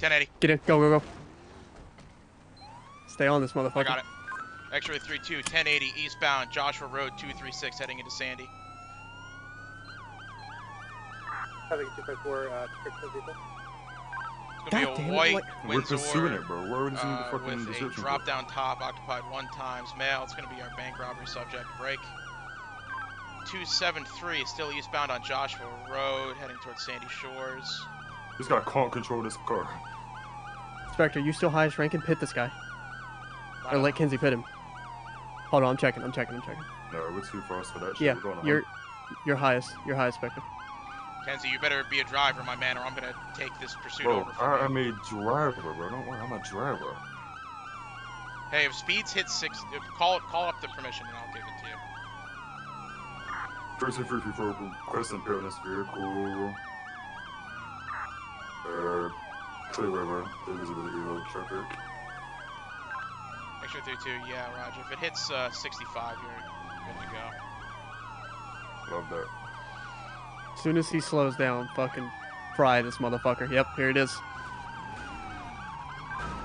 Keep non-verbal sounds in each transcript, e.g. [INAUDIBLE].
1080. Get in. Go, go, go. Stay on this I motherfucker. got it. X-ray 32, 1080 eastbound, Joshua Road 236, heading into Sandy. Having 254, uh, description. It's gonna God be damn a it, white like- We're pursuing it, bro. Where is in the uh, fucking with a drop down top, occupied one times, male. It's gonna be our bank robbery subject. Break. 273, still eastbound on Joshua Road, heading towards Sandy Shores. This guy can't control this car. Inspector, you still highest ranking? Pit this guy. Not Or let Kenzie pit him. Hold on, I'm checking. I'm checking. I'm checking. No, we're too fast for that shit. Yeah, We're going you're hundred. you're highest. You're highest, Inspector. Kenzie, you better be a driver, my man, or I'm gonna take this pursuit Bro, over from I, you. I'm a driver, bro. Don't worry, I'm a driver. Hey, if speeds hit six, if, call call up the permission and I'll give it to you. First and free for request and on this vehicle. Uh, clear river, visibility low traffic. Extra 32, yeah, Roger. If it hits uh, 65, you're good to go. Love that. As soon as he slows down, fucking fry this motherfucker. Yep, here it is.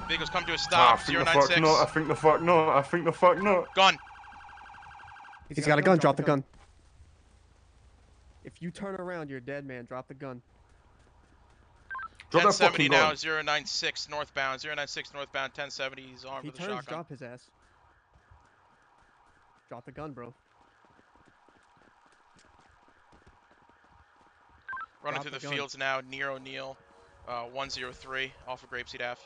Vehicles come to a I stop. think the fuck 096. not. I think the fuck not. I think the fuck not. Gun. He's got a gun. Drop the gun. If you turn around, you're a dead, man. Drop the gun. Drop that 1070 now. gun. 096 northbound. 096 northbound. 1070. He's armed He with a turns, shotgun. drop his ass. Drop the gun, bro. Running drop through the the fields now. Near O'Neill. Uh, 103 off of Grapeseed Ave.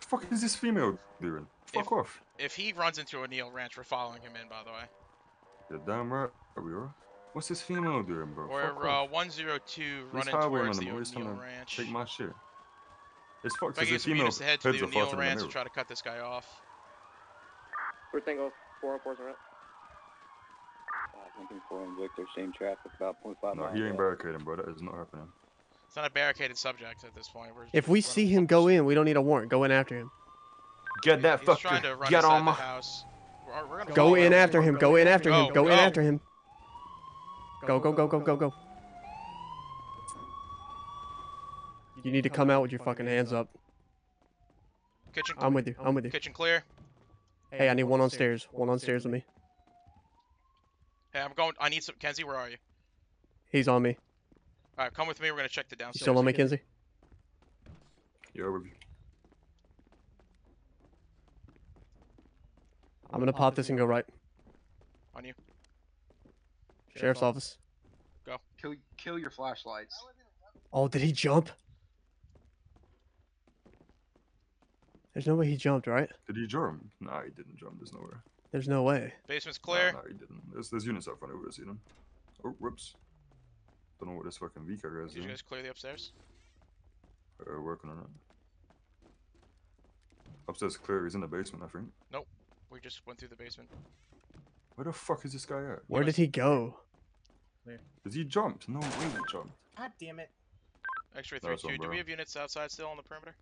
The fuck is this female doing? Fuck If- off. If he runs into O'Neill Ranch, we're following him in, by the way. You're damn right. Are we alright? What's this female doing, bro? We're Fuck uh, off. 102 Who's running highwayman? towards I'm the always trying O'Neill to Ranch. Take my shit. It's fucked If I because can the get some female units to head to heads the are faster O'Neill than Ranch the to mirror. try to cut this guy off. First Tango, 404's around. Uh, Lincoln 4 and Victor, same traffic, about 0.5 No, miles he ain't out. barricading, bro. That is not happening. It's not a barricaded subject at this point. We're If we just see running him full go pursuit. in, we don't need a warrant. Go in after him. Get He's- that he's trying to fucker. run Get inside on the my. house. We're, we're gonna Go follow in him. after him. Go in after him. Go, Go in after him. Go, go, go, go, go, go. You need to come out with your fucking hands up. Kitchen, clear I'm with you. I'm with you. kitchen clear. Hey, I need one on stairs. One on stairs with me. Hey, I'm going. I need some. Kenzie, where are you? He's on me. All right, come with me. We're gonna check the You downstairs. still on me, Kenzie? Yeah, with you. I'm gonna pop this and go right. On. Sheriff's office. Go. Kill, kill your flashlights. Oh, did he jump? There's no way he jumped, right? Did he jump? Nah, he didn't jump. There's nowhere. There's no way. Basement's Nah, clear. Nah, he didn't. There's, there's units out front. I would have seen him. Oh, whoops. Don't know what this fucking Vika guy is Did you guys clear the upstairs? Uh, working on it. Upstairs clear. He's in the basement, I think. Nope. We just went through the basement. Where the fuck is this guy at? Where did he go? Is he jumped? No way he jumped. God damn it. X-ray Nice 32. Do we have units outside still on the perimeter?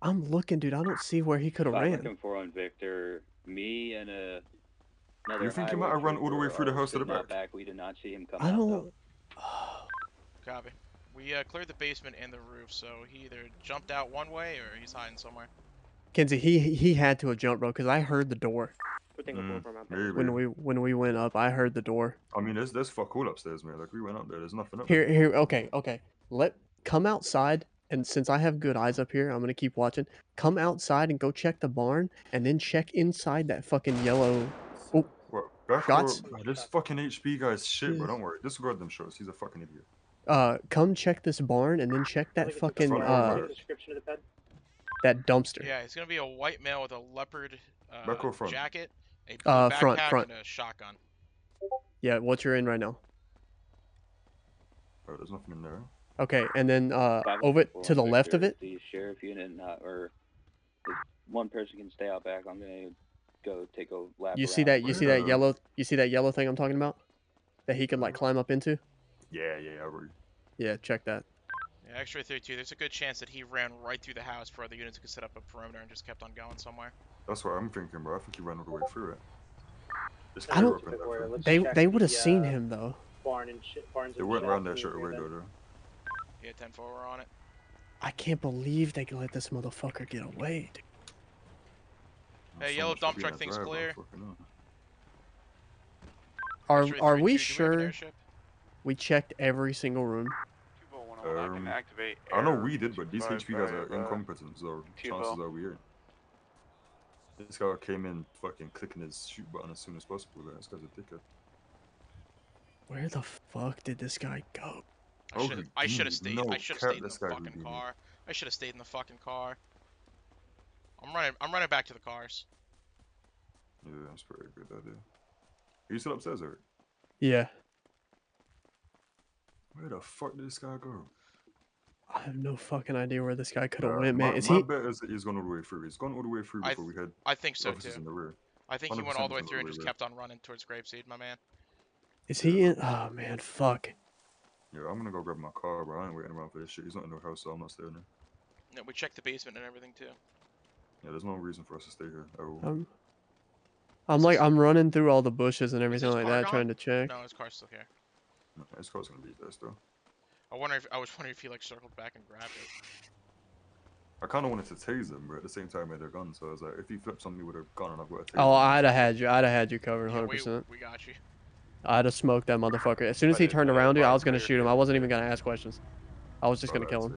I'm looking, dude. I don't see where he could have About ran. Lincoln 4 and Victor, me and a. Another You think he highway might have run all the way through the house to the sitting out back? We did not see him come I don't. Though. [SIGHS] Copy. We uh, cleared the basement and the roof, so he either jumped out one way or he's hiding somewhere. Kenzie, he he had to have jumped, bro, because I heard the door First Tango, Mm, 404 out. Maybe. when we when we went up. I heard the door. I mean, there's there's fuck all upstairs, man. Like we went up there. There's nothing up Here, there. here. Okay, okay. Let come outside, and since I have good eyes up here, I'm gonna keep watching. Come outside and go check the barn, and then check inside that fucking yellow. Oh, What? Back Shots? row- This fucking HP guy's shit, bro. Don't worry. Disregard them shots. He's a fucking idiot. Uh, come check this barn, and then check that fucking front uh row. Description of the bed. that dumpster. Yeah, he's gonna be a white male with a leopard uh, Back front? jacket, a Uh, front, front. and a shotgun. Yeah, what you're in right now. Oh, there's nothing in there. Okay, and then uh over to the and left of Victor, it. The sheriff unit, not, or if one person can stay out back. I'm gonna go take a lap. You see that? You see that yellow? You see that yellow thing I'm talking about? That he could like climb up into? Yeah, yeah, yeah. I already- Yeah, check that. Yeah, X-ray 32. There's a good chance that he ran right through the house for other units could set up a perimeter and just kept on going somewhere. That's what I'm thinking, bro. I think he ran all the way through it. It's I don't- up in there, February, bro. let's They they would have the, seen uh, him though. barn and shit. Barns They and weren't around that after straight we away though. though. Yeah, 10 4, we're on it. I can't believe they can let this motherfucker get away. Dude. Hey, So yellow dump truck thing's driver, clear. Are are we do have an sure we checked every single room? Um, I know we did, but these HP guys are incompetent, so chances are weird. This guy came in fucking clicking his shoot button as soon as possible. Like, this guy's a dickhead. Where the fuck did this guy go? I should I should have Houdini, stayed. I should have cap, stayed in the this fucking Houdini. car. I should have stayed in the fucking car. I'm running. I'm running back to the cars. Yeah, that's pretty good idea. Are you still upstairs, Eric? Yeah, Where the fuck did this guy go? I have no fucking idea where this guy could have Uh, went, my, man. Is my he? bet is that he's gone all the way through. He's gone all the way through I before we had I think so officers too. in the rear. I think he went all the way through and just all kept on running towards Grapeseed, my man. Is he in? Oh man, fuck. Yeah, I'm gonna go grab my car, bro. I ain't waiting around for this shit. He's not in the house, so I'm not staying there. Yeah, we checked the basement and everything too. Yeah, there's no reason for us to stay here at all. Um, I'm like I'm running through all the bushes and everything like that, gone? trying to check. No, his car's still here. No, his car's gonna be there still. I wonder if I was wondering if he like circled back and grabbed it. I kind of wanted to tase him, but at the same time, I had a gun, so I was like, if he flips on me with a gun and I've got a taser. Oh, I'd have had you. I'd have had you covered, hundred we, percent. we got you. I'd have smoked that motherfucker. As soon as he But turned around, dude, I was was gonna shoot him. I wasn't even gonna ask questions. I was just Oh, gonna kill that's him.